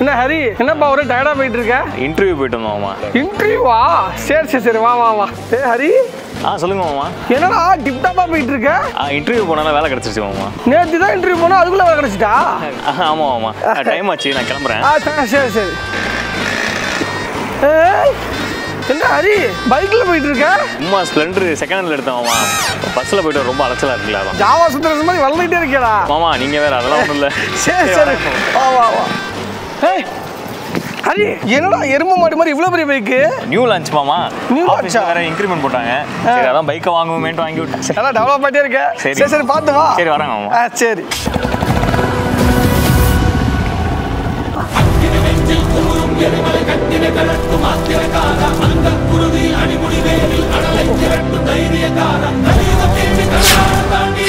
என்ன ஹரி? என்னப்பா ஒரே டயர்டா போயிட்டு இருக்க இன்டர்வியூ போயிட்டு வந்தோம் மாமா. இன்டர்வியூவா சரி சரி சரி வா வா வா. ஏ ஹரி? ஆ சொல்லுங்க மாமா. என்னடா டிப்டாப்பா போயிட்டு இருக்க இன்டர்வியூ போனாலும் வேலை கிடச்சிருச்சு மாமா. நேற்று தான் இன்டர்வியூ போனா அதுக்குள்ள வேலை கிடைச்சிட்டா? ஆமா மாமா. டைம் ஆச்சு நான் கிளம்புறேன். ஆ சரி சரி என்ன ஹரி பைக்ல போயிட்டு இருக்க சும்மா ஸ்ப்ளெண்டர் செகண்ட் ஹேண்ட்ல எடுத்தேன் மாமா. பஸ்ஸில் போயிட்டு ரொம்ப அலைச்சலா இருக்குல்ல ஜாவா சுந்தரஸ் மாதிரி வளர்ந்துட்டே இருக்கேடா மாமா நீங்க வேற அதெல்லாம் ஒன்றும் இல்லை. சரி சரி. வா வா. அரே என்னடா எறும்பு மாடு மாதிரி இவ்வளோ பெரிய பைக்கு நியூ லான்ச் மாமா. நியூ லான்ச் வேற இன்க்ரிமெண்ட் போட்டாங்க. சரி அதான் பைக்கை வாங்குவோமேன்ட்டு வாங்கி விட்டேன். நல்லா டெவலப் பண்ணிட்டே இருக்க சரி. சரி பார்த்து வா. சரி வரேங்க மாமா. ஆ சரி. தைரியக்காரன் தாண்டி